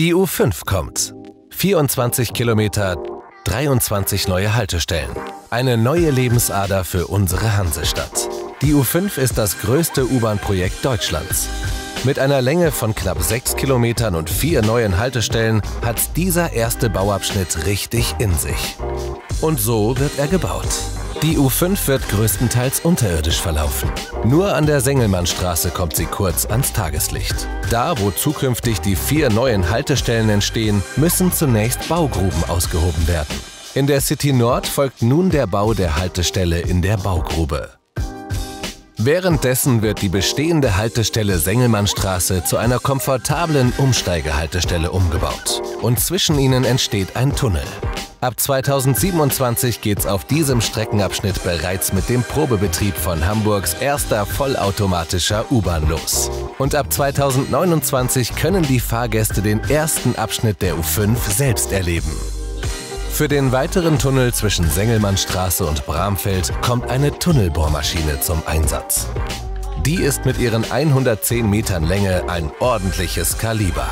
Die U5 kommt. 24 Kilometer, 23 neue Haltestellen. Eine neue Lebensader für unsere Hansestadt. Die U5 ist das größte U-Bahn-Projekt Deutschlands. Mit einer Länge von knapp 6 Kilometern und vier neuen Haltestellen hat dieser erste Bauabschnitt richtig in sich. Und so wird er gebaut. Die U5 wird größtenteils unterirdisch verlaufen. Nur an der Sengelmannstraße kommt sie kurz ans Tageslicht. Da, wo zukünftig die vier neuen Haltestellen entstehen, müssen zunächst Baugruben ausgehoben werden. In der City Nord folgt nun der Bau der Haltestelle in der Baugrube. Währenddessen wird die bestehende Haltestelle Sengelmannstraße zu einer komfortablen Umsteigehaltestelle umgebaut. Und zwischen ihnen entsteht ein Tunnel. Ab 2027 geht's auf diesem Streckenabschnitt bereits mit dem Probebetrieb von Hamburgs erster vollautomatischer U-Bahn los. Und ab 2029 können die Fahrgäste den ersten Abschnitt der U5 selbst erleben. Für den weiteren Tunnel zwischen Sengelmannstraße und Bramfeld kommt eine Tunnelbohrmaschine zum Einsatz. Die ist mit ihren 110 Metern Länge ein ordentliches Kaliber.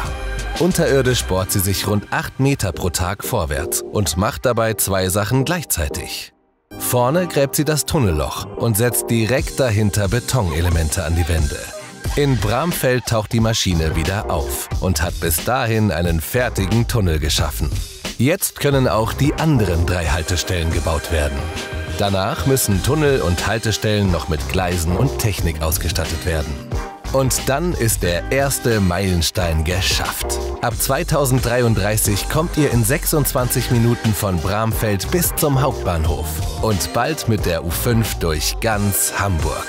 Unterirdisch bohrt sie sich rund 8 Meter pro Tag vorwärts und macht dabei zwei Sachen gleichzeitig. Vorne gräbt sie das Tunnelloch und setzt direkt dahinter Betonelemente an die Wände. In Bramfeld taucht die Maschine wieder auf und hat bis dahin einen fertigen Tunnel geschaffen. Jetzt können auch die anderen drei Haltestellen gebaut werden. Danach müssen Tunnel und Haltestellen noch mit Gleisen und Technik ausgestattet werden. Und dann ist der erste Meilenstein geschafft. Ab 2033 kommt ihr in 26 Minuten von Bramfeld bis zum Hauptbahnhof und bald mit der U5 durch ganz Hamburg.